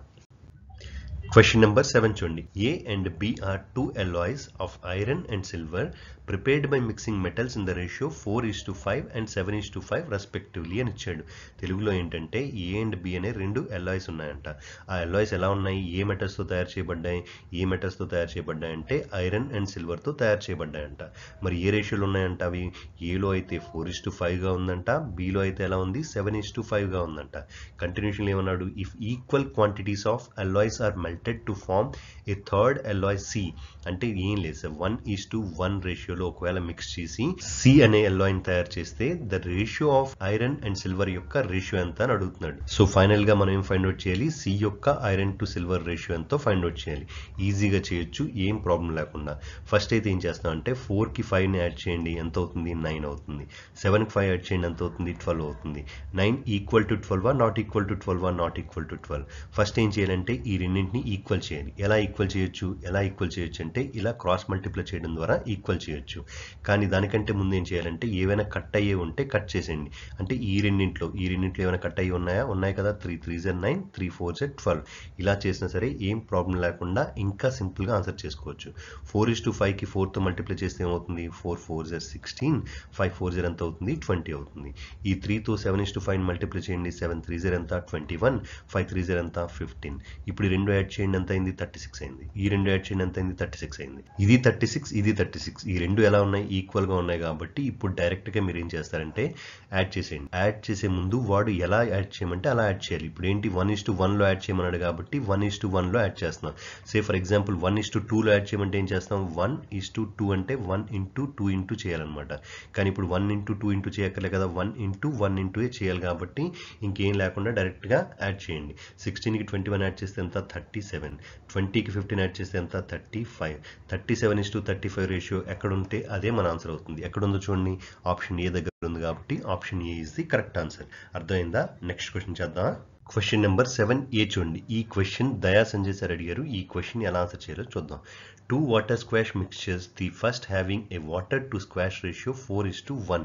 క్వశ్చన్ నెంబర్ సెవెన్ చూడండి. A and B are two alloys of iron and silver prepared by mixing metals in the ratio four is to five and seven is to five respectively అని ఇచ్చాడు. తెలుగులో ఏంటంటే ఏ and B అనే రెండు alloys ఉన్నాయంట. ఆ alloys ఎలా ఉన్నాయి? ఏ మెటల్స్తో తయారు చేయబడ్డాయి? ఏ మెటల్స్తో తయారు చేయబడ్డాయి అంటే ఐరన్ అండ్ సిల్వర్తో తయారు చేయబడ్డాయంట. మరి ఏ రేషియోలు ఉన్నాయంట అవి? ఏలో అయితే ఫోర్ ఇస్ టు ఫైవ్గా ఉందంట. బిలో అయితే ఎలా ఉంది? సెవెన్ ఇస్ టు ఫైవ్గా ఉందంట. కంటిన్యూషన్లో ఏమన్నాడు? If equal quantities of alloys are melted to form a third alloy C అంటే ఏం లేదు sir. One is to one రేషియోలో ఒకవేళ మిక్స్ చేసి సి అనే ఎల్లాయిన్ తయారు చేస్తే the ratio of iron and silver యొక్క రేషియో ఎంత అని అడుగుతున్నాడు. సో ఫైనల్గా మనం ఏం ఫైండ్ అవుట్ చేయాలి? సి యొక్క ఐరన్ టు సిల్వర్ రేషియో ఎంతో ఫైండ్ అవుట్ చేయాలి. ఈజీగా చేయొచ్చు ఏం ప్రాబ్లం లేకుండా. ఫస్ట్ అయితే ఏం చేస్తాం అంటే ఫోర్కి ఫైవ్ని యాడ్ చేయండి ఎంత అవుతుంది? నైన్ అవుతుంది. సెవెన్కి ఫైవ్ యాడ్ చేయండి ఎంత అవుతుంది? ట్వెల్వ్ అవుతుంది. Nine equal to twelve not equal to twelve not equal to twelve first ఏం చేయాలంటే ఈ రెండింటిని ఈక్వల్ చేయాలి. ఎలా ఈక్వల్ చేయొచ్చు? ఎలా ఈక్వల్ చేయొచ్చు అంటే ఇలా క్రాస్ మల్టిప్లై చేయడం ద్వారా ఈక్వల్ చేయొచ్చు. కానీ దానికంటే ముందు ఏం చేయాలంటే ఏవైనా కట్ అయ్యే ఉంటే కట్ చేసేయండి. అంటే ఈ రెండింట్లో ఈ రెండింట్లో ఏమైనా కట్ అయ్యి ఉన్నాయా? ఉన్నాయి కదా. Three three Z nine three four Z twelve ఇలా చేసినా సరే ఏం ప్రాబ్లం లేకుండా ఇంకా సింపుల్గా ఆన్సర్ చేసుకోవచ్చు. ఫోర్ ఇస్ టు ఫైవ్కి ఫోర్తో మల్టిప్లై చేస్తే ఏమవుతుంది? Four four Z sixteen five four Z ఎంత అవుతుంది? ట్వంటీ అవుతుంది. ఈ త్రీతో seven is to five multiply చేయండి. సెవెన్ త్రీ జెడ్ ఎంత? Twenty one five three Z ఎంత? ఫిఫ్టీన్ ఇప్పుడు రెండు యాడ్ చేయండి. ఎంత అయింది? థర్టీ సిక్స్ అయింది. ఈ రెండు యాడ్ చేయండి. ఎంత అయింది? థర్టీ సిక్స్ అయింది. ఇది థర్టీ సిక్స్ ఇది థర్టీ సిక్స్. ఈ రెండు ఎలా ఉన్నాయి? ఈక్వల్గా ఉన్నాయి కాబట్టి ఇప్పుడు డైరెక్ట్గా మీరు ఏం చేస్తారంటే యాడ్ చేసేయండి. యాడ్ చేసే ముందు వాడు ఎలా యాడ్ చేయమంటే అలా యాడ్ చేయాలి. ఇప్పుడు ఏంటి? వన్ ఇస్ టు వన్లో యాడ్ చేయమన్నాడు కాబట్టి వన్ ఇస్ టు వన్లో యాడ్ చేస్తున్నాం. Say for example one is to two లో యాడ్ చేయమంటే ఏం చేస్తాం? వన్ ఇస్ టు టూ అంటే వన్ ఇంటూ టూ ఇంటూ చేయాలన్నమాట. కానీ ఇప్పుడు వన్ ఇంటూ టూ ఇంటూ చేయక్కర్లే కదా. వన్ ఇంటూ వన్ ఇంటూ చేయాలి కాబట్టి ఇంకేం లేకుండా డైరెక్ట్గా యాడ్ చేయండి. సిక్స్టీన్కి ట్వంటీ వన్ యాడ్ చేస్తే ఎంత? థర్టీ సెవెన్ ట్వంటీకి ఫిఫ్టీన్ యాడ్ చేస్తే ఎంత? Thirty five thirty seven is to thirty five ratio ఎక్కడుంటే అదే మన ఆన్సర్ అవుతుంది. ఎక్కడుందో చూడండి. ఆప్షన్ ఏ దగ్గర ఉంది కాబట్టి option A is the correct answer. అర్థమైందా? నెక్స్ట్ క్వశ్చన్ చేద్దాం క్వశ్చన్ నెంబర్ సెవెన్ ఏ చూడండి. ఈ క్వశ్చన్ దయా సంజయ్ సార్ అడిగారు. ఈ క్వశ్చన్ ఎలా ఆన్సర్ చేయాలో చూద్దాం. Two water squash mixtures the first having a water to squash ratio four is to one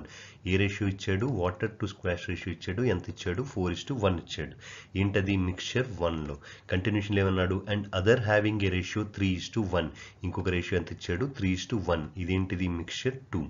A ratio ఇచ్చాడు? వాటర్ టు స్క్వాష్ రేషియో ఇచ్చాడు. ఎంత ఇచ్చాడు? ఫోర్ ఇస్ టు వన్ ఇచ్చాడు. ఏంటది మిక్చర్ వన్లో కంటిన్యూషన్ ఏమన్నాడు? And other having a ratio three is to one ఇంకొక ratio ఎంత ఇచ్చాడు? త్రీ ఇస్ టు వన్ ఇదేంటిది? Mixture two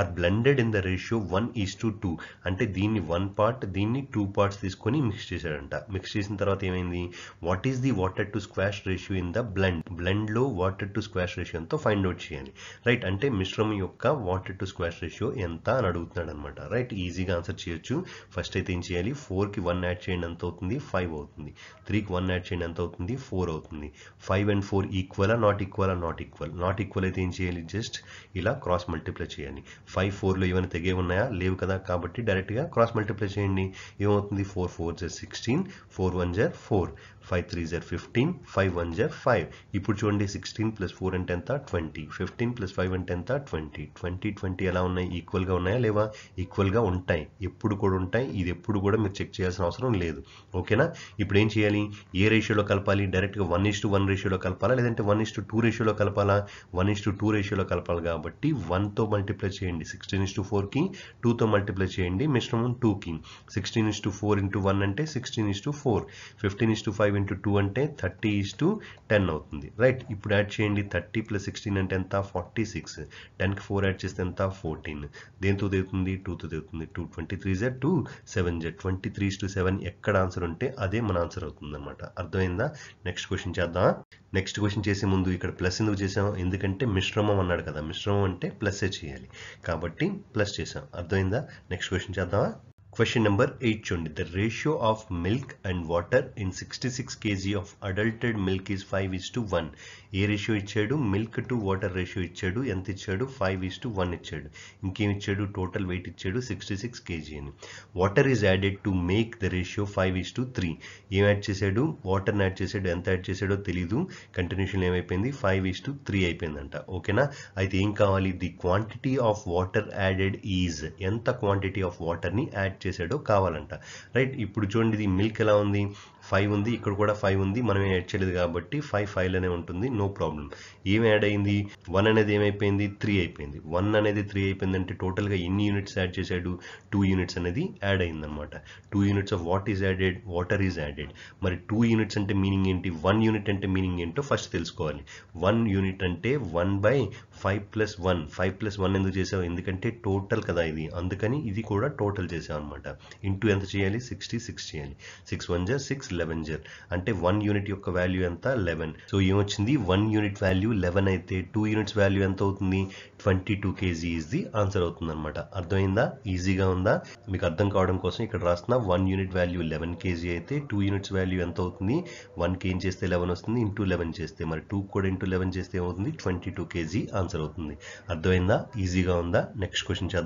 are blended in the ratio one is to two అంటే దీన్ని వన్ పార్ట్ దీన్ని టూ పార్ట్స్ తీసుకొని మిక్స్ చేశాడంట. మిక్స్ చేసిన తర్వాత ఏమైంది? What is the water to squash ratio in the blend బ్లెండ్లో water to squash ratio ఎంతో find out చేయాలి. రైట్ అంటే మిశ్రమం యొక్క వాటర్ టు స్క్వాష్ రేషియో ఎంత అని అడుగుతున్నాడు అనమాట రైట్ ఈజీగా ఆన్సర్ చేయొచ్చు. ఫస్ట్ అయితే ఏం చేయాలి? ఫోర్కి వన్ యాడ్ చేయండి ఎంత అవుతుంది? ఫైవ్ అవుతుంది. త్రీకి వన్ యాడ్ చేయండి ఎంత అవుతుంది? ఫోర్ అవుతుంది. Five and four equal not equal not equal not equal అయితే ఏం చేయాలి? జస్ట్ ఇలా క్రాస్ మల్టిప్లై చేయాలి. ఫైవ్ ఫోర్లో ఏమైనా తెగే ఉన్నాయా? లేవు కదా కాబట్టి డైరెక్ట్గా క్రాస్ మల్టిప్లై చేయండి. ఏమవుతుంది? Four four just sixteen four one జర్ four five three జర్ fifteen five one జర్ five. ఇప్పుడు చూడండి సిక్స్టీన్ ప్లస్ ఫోర్ అంటే ఎంత? ట్వంటీ. ఫిఫ్టీన్ ప్లస్ ఫైవ్ అంటే ఎంత? ట్వంటీ. ట్వంటీ ట్వంటీ ఎలా ఉన్నాయి? ఈక్వల్గా ఉన్నాయా లేవా? ఈక్వల్గా ఉంటాయి. ఎప్పుడు కూడా ఉంటాయి. ఇది ఎప్పుడు కూడా మీరు చెక్ చేయాల్సిన అవసరం లేదు. ఓకేనా? ఇప్పుడు ఏం చేయాలి? ఏ రేషియోలో కలపాలి? డైరెక్ట్గా వన్ ఇస్ టు వన్ రేషియోలో కలపాలా? లేదంటే వన్ ఇస్ టు టూ రేషియోలో కలపాలా? వన్ ఇస్ టు టూ రేషియోలో కలపాలి కాబట్టి వన్తో మల్టిప్లై చేయండి. సిక్స్టీన్ ఇస్ టు ఫోర్కి టూతో మల్టిప్లై చేయండి. మిశ్రమం టూకి. Sixteen is to four into one అంటే sixteen is to four. Fifteen is to five into two అంటే థర్టీ ఈజ్ టు టెన్ అవుతుంది. రైట్ ఇప్పుడు యాడ్ చేయండి. థర్టీ ప్లస్ సిక్స్టీన్ అంటే ఎంత? ఫార్టీ సిక్స్ టెన్కి ఫోర్ యాడ్ చేస్తే ఎంత? ఫోర్టీన్ దేంతో దిగుతుంది టూతో దిగుతుంది two twenty three Z two seven Z twenty three to seven ఎక్కడ ఆన్సర్ ఉంటే అదే మన ఆన్సర్ అవుతుంది అనమాట అర్థమైందా? నెక్స్ట్ క్వశ్చన్ చేద్దాం. నెక్స్ట్ క్వశ్చన్ చేసే ముందు ఇక్కడ ప్లస్ ఎందుకు చేసాం? ఎందుకంటే మిశ్రమం అన్నాడు కదా. మిశ్రమం అంటే ప్లస్ఏ చేయాలి? కాబట్టి ప్లస్ చేసాం. అర్థమైందా? నెక్స్ట్ క్వశ్చన్ చేద్దామా? Question number 8 Chundi. The ratio of milk and water in 66 kg of adulterated milk is 5 is to 1. ఏ రేషియో ఇచ్చాడు? మిల్క్ టు వాటర్ రేషియో ఇచ్చాడు. ఎంత ఇచ్చాడు? ఫైవ్ ఈస్ టు వన్ ఇచ్చాడు. ఇంకేం ఇచ్చాడు? టోటల్ వెయిట్ ఇచ్చాడు సిక్స్టీ సిక్స్ కేజీ అని. Water is added to make the ratio five is to three ఏం యాడ్ చేశాడు? వాటర్ని యాడ్ చేశాడు. ఎంత యాడ్ చేశాడో తెలీదు. కంటిన్యూషన్ ఏమైపోయింది? ఫైవ్ ఈస్ టు త్రీ అయిపోయిందంట. ఓకేనా అయితే ఏం కావాలి? The quantity of water added is ఎంత క్వాంటిటీ ఆఫ్ వాటర్ని యాడ్ చేశాడో కావాలంట. రైట్ ఇప్పుడు చూడండి ఇది మిల్క్ ఎలా ఉంది? ఫైవ్ ఉంది. ఇక్కడ కూడా ఫైవ్ ఉంది. మనం ఏం యాడ్ చేయలేదు కాబట్టి ఫైవ్ ఫైవ్లోనే ఉంటుంది. నో ప్రాబ్లం ఏం యాడ్ అయింది? వన్ అనేది ఏమైపోయింది? త్రీ అయిపోయింది. వన్ అనేది త్రీ అయిపోయింది అంటే టోటల్గా ఎన్ని యూనిట్స్ యాడ్ చేశాడు? టూ యూనిట్స్ అనేది యాడ్ అయిందనమాట two units of what is added water is added మరి టూ యూనిట్స్ అంటే మీనింగ్ ఏంటి? వన్ యూనిట్ అంటే మీనింగ్ ఏంటో ఫస్ట్ తెలుసుకోవాలి. వన్ యూనిట్ అంటే one by five plus one five plus one ఎందుకు చేసావు? ఎందుకంటే టోటల్ కదా ఇది. అందుకని ఇది కూడా టోటల్ చేసాం అనమాట ఇంటూ ఎంత చేయాలి? సిక్స్టీ సిక్స్ చేయాలి. సిక్స్ వన్ జర్ సిక్స్ లెవెన్ జర్ అంటే వన్ యూనిట్ యొక్క వాల్యూ ఎంత? లెవెన్ సో ఏమొచ్చింది? వన్ యూనిట్ వాల్యూ లెవెన్ అయితే టూ యూనిట్స్ వాల్యూ ఎంత అవుతుంది twenty two kg is the answer అవుతుంది అనమాట అర్థమైందా ఈజీగా ఉందా? మీకు అర్థం కావడం కోసం ఇక్కడ రాసిన one unit value eleven kg అయితే టూ యూనిట్స్ వాల్యూ ఎంత అవుతుంది వన్కి ఏం చేస్తే లెవెన్ వస్తుంది? ఇంటూ లెవెన్ చేస్తే. మరి టూ కూడా ఇంటూ లెవెన్ చేస్తే ఏమవుతుంది? ట్వంటీ టూ కేజీ ఆన్సర్ అవుతుంది. అర్థమైందా? ఈజీగా ఉందా? నెక్స్ట్ క్వశ్చన్ చేద్దాం.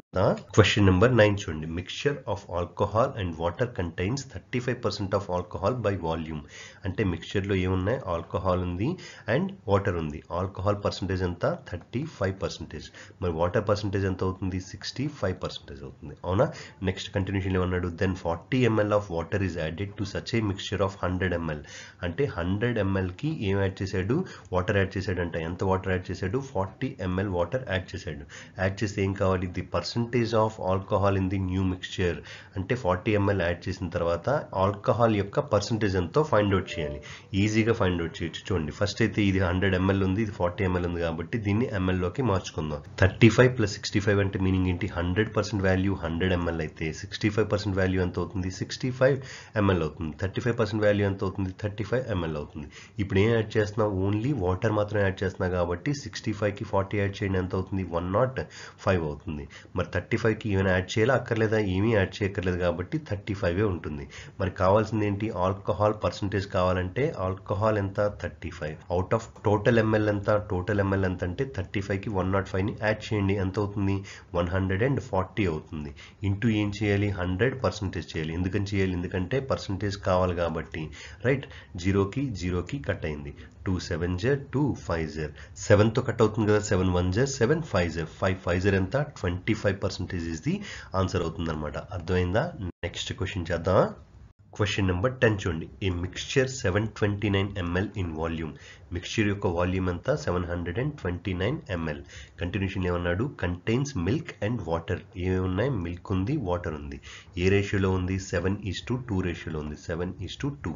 క్వశ్చన్ నెంబర్ నైన్ చూడండి. Mixture of alcohol and water contains thirty five percent of alcohol by volume అంటే మిక్చర్లో ఏమున్నాయి? ఆల్కహాల్ ఉంది అండ్ వాటర్ ఉంది. ఆల్కహాల్ పర్సంటేజ్ ఎంత? థర్టీ ఫైవ్ పర్సెంటేజ్ మరి వాటర్ పర్సంటేజ్ ఎంత అవుతుంది? సిక్స్టీ ఫైవ్ పర్సెంటేజ్ అవుతుంది. అవునా? నెక్స్ట్ కంటిన్యూషన్ ఏమన్నాడు? Then forty ml of water is added to such a mixture of hundred ml అంటే హండ్రెడ్ ఎంఎల్కి ఏం యాడ్ చేశాడు? వాటర్ యాడ్ చేశాడంట. ఎంత వాటర్ యాడ్ చేశాడు? ఫార్టీ ఎంఎల్ వాటర్ యాడ్ చేశాడు. యాడ్ చేస్తే ఏం కావాలి? The percentage of alcohol in the new mixture అంటే ఫార్టీ ఎంఎల్ యాడ్ చేసిన తర్వాత ఆల్కహాల్ యొక్క పర్సంటేజ్ ఎంతో ఫైండ్ అవుట్ చేయాలి. ఈజీగా ఫైండ్ అవుట్ చేయొచ్చు. చూడండి ఫస్ట్ అయితే ఇది హండ్రెడ్ ఎంఎల్ ఉంది ఇది ఫార్టీ ఎంఎల్ ఉంది కాబట్టి దీన్ని ఎంఎల్లోకి మార్చుకుందాం. Thirty five plus sixty five అంటే మీనింగ్ ఏంటి? Hundred percent value hundred ml అయితే. సిక్స్టీ ఫైవ్ పర్సెంట్ వాల్యూ ఎంత అవుతుంది? సిక్స్టీ ఫైవ్ ఎంఎల్ అవుతుంది. థర్టీ ఫైవ్ పర్సెంట్ వాల్యూ ఎంత అవుతుంది? థర్టీ ఫైవ్ ఎంఎల్ అవుతుంది. ఇప్పుడు ఏం యాడ్ చేస్తున్నావు? ఓన్లీ వాటర్ మాత్రం యాడ్ చేస్తున్నా కాబట్టి సిక్స్టీ ఫైవ్కి ఫార్టీ యాడ్ చేయండి ఎంత అవుతుంది? వన్ నాట్ ఫైవ్ అవుతుంది. మరి థర్టీ ఫైవ్కి ఏమైనా యాడ్ చేయాలా అక్కర్లేదా? ఏమీ యాడ్ చేయక్కర్లేదు కాబట్టి థర్టీ ఫైవే ఉంటుంది. మరి కావాల్సింది ఏంటి ఆల్కహాల్ పర్సంటేజ్ కావాలంటే ఆల్కహాల్ ఎంత? Thirty five. Out of total ml ఎంత? టోటల్ ఎంఎల్ ఎంత అంటే థర్టీ ఫైవ్కి వన్ నాట్ ఫైవ్ని యాడ్ చేయండి. ఎంత అవుతుంది? వన్ హండ్రెడ్ అండ్ ఫార్టీ అవుతుంది. ఇంటూ ఏం చేయాలి? హండ్రెడ్ పర్సంటేజ్ చేయాలి. ఎందుకని చేయాలి? ఎందుకంటే పర్సంటేజ్ కావాలి కాబట్టి. రైట్? జీరోకి జీరోకి కట్ అయింది. టూ సెవెన్ జర్ టూ ఫైవ్ జర్ సెవెన్తో కట్ అవుతుంది కదా. సెవెన్ వన్ జర్ సెవెన్ ఫైవ్ జర్ ఫైవ్ ఫైవ్ జర్ ఎంత? Twenty five percentage is the answer అవుతుందన్నమాట. అర్థమైందా? నెక్స్ట్ క్వశ్చన్ చేద్దామా? క్వశ్చన్ నెంబర్ టెన్ చూడండి. ఈ mixture seven twenty nine ml in volume mixture యొక్క వాల్యూమ్ అంతా seven hundred and twenty nine ml continuation ఏమన్నాడు? కంటైన్స్ మిల్క్ అండ్ వాటర్ ఏమేమి ఉన్నాయి? మిల్క్ ఉంది వాటర్ ఉంది. ఏ రేషియోలో ఉంది? సెవెన్ ఈస్ టు టూ రేషియోలో ఉంది. Seven is to two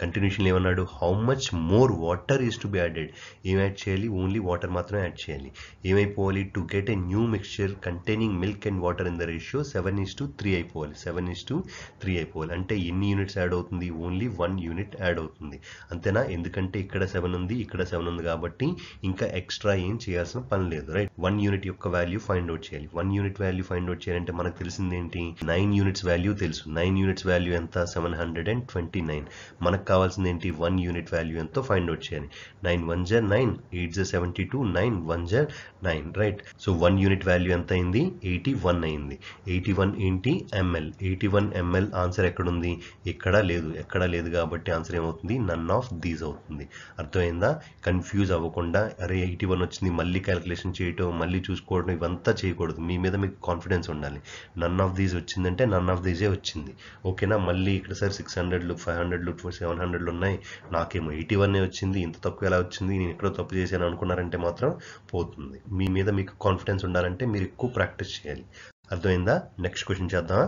continuation ఏమన్నాడు? How much more water is to be added ఏం యాడ్ చేయాలి? ఓన్లీ వాటర్ మాత్రమే యాడ్ చేయాలి. ఏమైపోవాలి? To get a new mixture containing milk and water in the ratio seven is to three అయిపోవాలి. Seven is to three అయిపోవాలి. అంటే ఎన్ని units add అవుతుంది. ఓన్లీ వన్ యూనిట్ యాడ్ అవుతుంది. అంతేనా? ఎందుకంటే ఇక్కడ సెవెన్ ఉంది ఇక్కడ సెవెన్ ఉంది కాబట్టి ఇంకా ఎక్స్ట్రా ఏం చేయాల్సిన పని లేదు రైట్ వన్ యూనిట్ యొక్క వాల్యూ ఫైండ్ అవుట్ చేయాలి. One unit value find out చేయాలంటే మనకు తెలిసింది ఏంటి నైన్ యూనిట్స్ వాల్యూ తెలుసు. నైన్ యూనిట్స్ వాల్యూ ఎంత? Seven hundred and twenty nine మనకు కావాల్సింది ఏంటి వన్ యూనిట్ వాల్యూ ఎంతో ఫైండ్ అవుట్ చేయాలి. నైన్ వన్ జర్ నైన్ ఎయిట్ జర్ seventy two nine one జర్ nine right so one unit value ఎంత అయింది? ఎయిటీ వన్ అయింది. ఎయిటీ వన్ ఏంటి ml eighty one ml answer ఎక్కడుంది? ఎక్కడా లేదు ఎక్కడా లేదు కాబట్టి ఆన్సర్ ఏమవుతుంది? నన్ ఆఫ్ దీస్ అవుతుంది. అర్థమైందా? కన్ఫ్యూజ్ అవ్వకుండా అరే ఎయిటీ వన్ వచ్చింది మళ్ళీ క్యాలిక్యులేషన్ చేయటం మళ్ళీ చూసుకోవడం ఇవంతా చేయకూడదు. మీ మీద మీకు కాన్ఫిడెన్స్ ఉండాలి. నన్ ఆఫ్ దీస్ వచ్చిందంటే నన్ ఆఫ్ దీసే వచ్చింది. ఓకేనా? మళ్ళీ ఇక్కడ సార్ సిక్స్ హండ్రెడ్లు ఫైవ్ హండ్రెడ్లు సెవెన్ హండ్రెడ్లు ఉన్నాయి. నాకేమో ఎయిటీ వన్ వచ్చింది ఇంత తక్కువ ఎలా వచ్చింది? నేను ఎక్కడో తప్పు చేశాను అనుకున్నారంటే మాత్రం పోతుంది. మీ మీద మీకు కాన్ఫిడెన్స్ ఉండాలంటే మీరు ఎక్కువ ప్రాక్టీస్ చేయాలి. అర్థమైందా? నెక్స్ట్ క్వశ్చన్ చేద్దామా?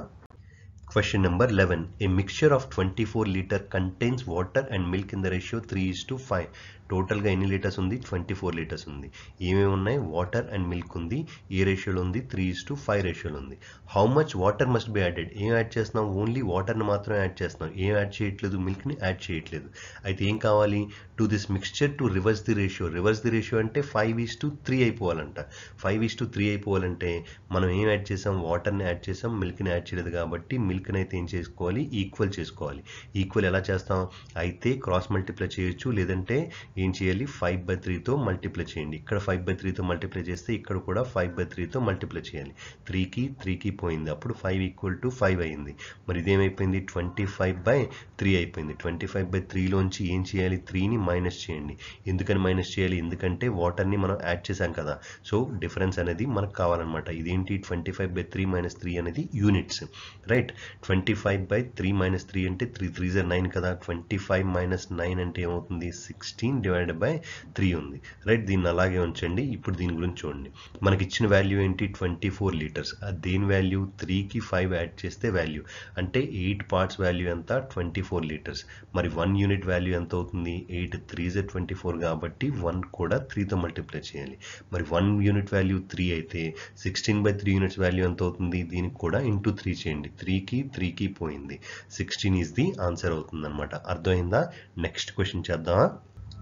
Question number 11. A mixture of 24 liter contains water and milk in the ratio 3 is to 5. టోటల్గా ఎన్ని లీటర్స్ ఉంది? ట్వంటీ ఫోర్ లీటర్స్ ఉంది. ఏమేమి ఉన్నాయి? వాటర్ అండ్ మిల్క్ ఉంది. ఏ రేషియోలో ఉంది. త్రీ ఇస్ టు ఫైవ్ రేషియోలో ఉంది. How much water must be added ఏం యాడ్ చేస్తున్నాం? ఓన్లీ వాటర్ని మాత్రమే యాడ్ చేస్తున్నాం. ఏం యాడ్ చేయట్లేదు? మిల్క్ని యాడ్ చేయట్లేదు. అయితే ఏం కావాలి? To this mixture to reverse the ratio reverse the ratio అంటే ఫైవ్ ఈస్ టు త్రీ అయిపోవాలంట. ఫైవ్ ఈస్ టు త్రీ అయిపోవాలంటే మనం ఏం యాడ్ చేసాం? వాటర్ని యాడ్ చేసాం. మిల్క్ని యాడ్ చేయలేదు కాబట్టి మిల్క్ని అయితే ఏం చేసుకోవాలి? ఈక్వల్ చేసుకోవాలి. ఈక్వల్ ఎలా చేస్తాం? అయితే క్రాస్ మల్టిప్లై చేయొచ్చు. లేదంటే ఏం చేయాలి? ఫైవ్ బై త్రీతో మల్టిప్లై చేయండి. ఇక్కడ ఫైవ్ బై త్రీతో మల్టిప్లై చేస్తే ఇక్కడ కూడా ఫైవ్ బై త్రీతో మల్టిప్లై చేయాలి. త్రీకి త్రీకి పోయింది. అప్పుడు ఫైవ్ ఈక్వల్ టు ఫైవ్ అయింది. మరి ఇదేమైపోయింది? ట్వంటీ ఫైవ్ బై త్రీ అయిపోయింది. ట్వంటీ ఫైవ్ బై త్రీలోంచి ఏం చేయాలి? త్రీని మైనస్ చేయండి. ఎందుకని మైనస్ చేయాలి? ఎందుకంటే వాటర్ని మనం యాడ్ చేసాం కదా. సో డిఫరెన్స్ అనేది మనకు కావాలన్నమాట. ఇదేంటి? Twenty five by three minus three అనేది units right twenty five by three minus three అంటే త్రీ త్రీ జర్ నైన్ కదా. ట్వంటీ ఫైవ్ మైనస్ నైన్ అంటే ఏమవుతుంది? సిక్స్టీన్ డివైడెడ్ బై త్రీ ఉంది. రైట్ దీన్ని అలాగే ఉంచండి. ఇప్పుడు దీని గురించి చూడండి. మనకి ఇచ్చిన వాల్యూ ఏంటి? ట్వంటీ ఫోర్ లీటర్స్ దేని వాల్యూ త్రీకి ఫైవ్ యాడ్ చేస్తే వాల్యూ అంటే ఎయిట్ పార్ట్స్ వాల్యూ ఎంత? ట్వంటీ ఫోర్ లీటర్స్ మరి వన్ యూనిట్ వాల్యూ ఎంత అవుతుంది? Eight three J twenty four కాబట్టి వన్ కూడా త్రీతో మల్టిప్లై చేయాలి. మరి వన్ యూనిట్ వాల్యూ త్రీ అయితే sixteen by three units value ఎంత అవుతుంది? దీనికి కూడా ఇంటూ త్రీ చేయండి. త్రీకి త్రీకి పోయింది. సిక్స్టీన్ ఈజ్ ది ఆన్సర్ అవుతుంది అనమాట అర్థమైందా? నెక్స్ట్ క్వశ్చన్ చేద్దామా?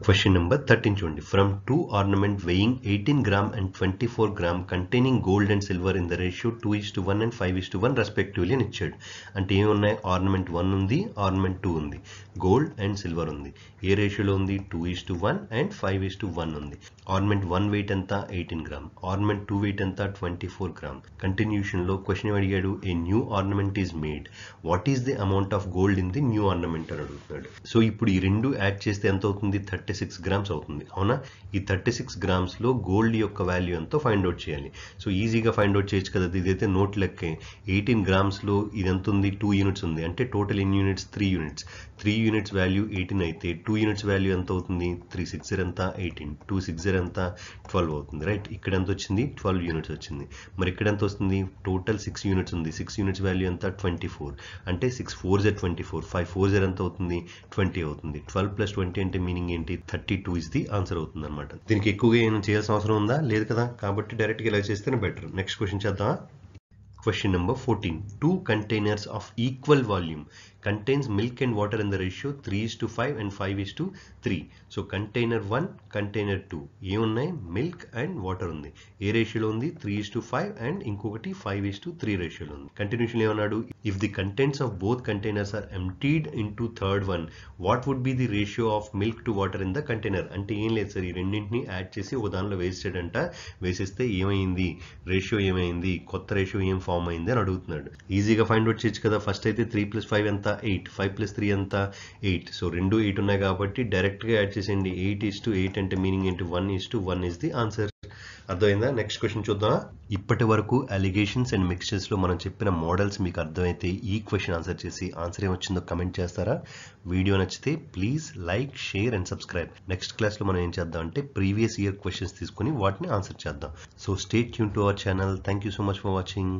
Question number 13 చూడండి. From two ornament weighing eighteen gram and twenty four gram containing gold and silver in the ratio two is to one and five is to one respectively అని ఇచ్చాడు. అంటే ఏమి ఉన్నాయి? Ornament one ఉంది ornament two ఉంది. Gold and silver ఉంది. ఏ రేషియోలో ఉంది? Two is to one and five is to one ఉంది. ఆర్నమెంట్ వన్ వెయిట్ ఎంత? Eighteen gram ornament two weight ఎంత? ట్వంటీ ఫోర్ గ్రామ్ కంటిన్యూషన్లో క్వశ్చన్ అడిగాడు? A new ornament is made what is the amount of gold in the new ornament అని అడుగుతున్నాడు. So ఇప్పుడు ఈ రెండు యాడ్ చేస్తే ఎంత అవుతుంది? థర్టీ థర్టీ సిక్స్ గ్రామ్స్ అవుతుంది. అవునా? ఈ థర్టీ సిక్స్ గ్రామ్స్లో గోల్డ్ యొక్క వాల్యూ ఎంతో ఫైండ్ అవుట్ చేయాలి. సో ఈజీగా ఫైండ్ అవుట్ చేయొచ్చు కదా. ఇదైతే నోట్ లెక్కే. ఎయిటీన్ గ్రామ్స్లో ఇది ఎంత ఉంది? టూ యూనిట్స్ ఉంది. అంటే టోటల్ ఎన్ని units? Three units. Three units value eighteen అయితే టూ యూనిట్స్ వాల్యూ ఎంత అవుతుంది? త్రీ సిక్స్ ఎంత? ఎయిటీన్. టూ సిక్స్ ఎంత? ట్వెల్వ్ అవుతుంది. రైట్? ఇక్కడ ఎంత వచ్చింది? ట్వెల్వ్ యూనిట్స్ వచ్చింది. మరి ఇక్కడ ఎంత వస్తుంది? టోటల్ సిక్స్ యూనిట్స్ ఉంది. సిక్స్ యూనిట్స్ వాల్యూ ఎంత? Twenty four. అంటే six four z twenty four. Five four z ఎంత అవుతుంది? ట్వంటీ అవుతుంది. ట్వెల్వ్ ప్లస్ ట్వంటీ అంటే మీనింగ్ ఏంటి? Thirty two is the answer అవుతుంది అనమాట దీనికి ఎక్కువగా ఏమైనా చేయాల్సిన అవసరం ఉందా? లేదు కదా? కాబట్టి డైరెక్ట్గా ఇలా చేస్తేనే బెటర్ నెక్స్ట్ క్వశ్చన్ చేద్దామా? Question number fourteen two containers of equal volume contains milk and water in the ratio 3 is to 5 and 5 is to 3. So container 1, container 2. ఏమున్నాయి మిల్క్ అండ్ వాటర్ ఉంది. ఏ రేషియోలో ఉంది? Three is to five and ఇంకొకటి five is to three రేషియోలో ఉంది. Continuation ఏమన్నాడు? If the contents of both containers are emptied into third one what would be the ratio of milk to water in the container అంటే ఏం లేదు sir ఈ రెండింటిని add చేసి ఒక దానిలో వేసేడంట వేసేస్తే ఏమైంది? రేషియో ఏమైంది? కొత్త రేషియో ఏం ఫామ్ అయింది అని అడుగుతున్నాడు. ఈజీగా ఫైండ్ అవుట్ చేయొచ్చు కదా. ఫస్ట్ అయితే త్రీ ప్లస్ ఫైవ్ ఎంత? ఎయిట్ ఫైవ్ ప్లస్ త్రీ ఎంత? ఎయిట్ సో రెండు ఎయిట్ ఉన్నాయి కాబట్టి డైరెక్ట్గా యాడ్ చేసేయండి. ఎయిట్ ఈస్ టు ఎయిట్ అంటే మీనింగ్ ఏంటి? One is to one is the answer అర్థమైందా? నెక్స్ట్ క్వశ్చన్ చూద్దాం ఇప్పటి వరకు అలిగేషన్స్ అండ్ మిక్స్చర్స్లో మనం చెప్పిన మోడల్స్ మీకు అర్థమైతే ఈ క్వశ్చన్ ఆన్సర్ చేసి ఆన్సర్ ఏమొచ్చిందో కమెంట్ చేస్తారా? వీడియో నచ్చితే please like share and subscribe next క్లాస్లో మనం ఏం చేద్దాం అంటే ప్రీవియస్ ఇయర్ క్వశ్చన్స్ తీసుకుని వాటిని ఆన్సర్ చేద్దాం. So stay tuned to our channel thank you so much for watching